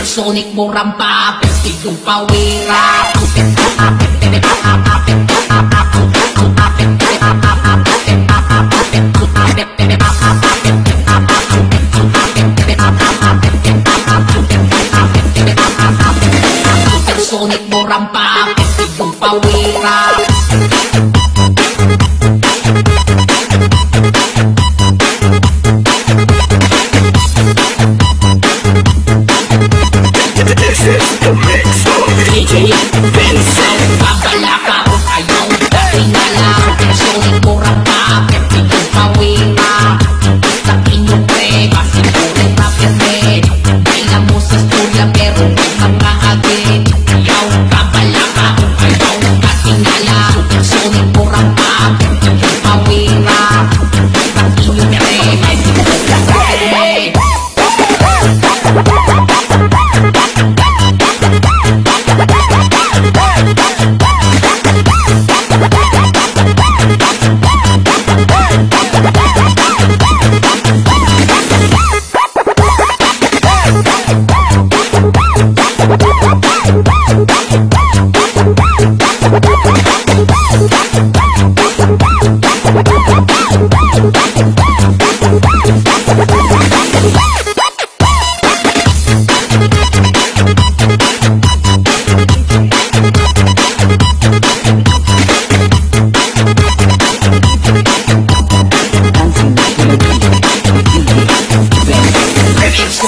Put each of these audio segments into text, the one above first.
Supersonic mo rampa Pestigong pawira. Supersonic mo rampa rock and show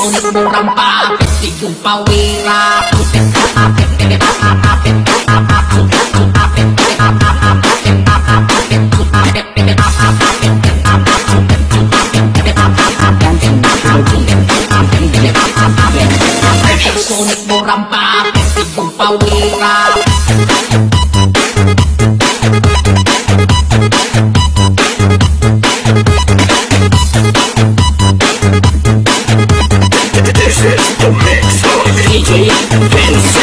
Mo rampa Pestigong pawira Personik mo rampa pawira the mix of sei, vencer.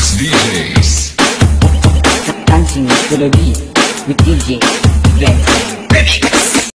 Mix DJs. Dancing to the beat with DJ Vex.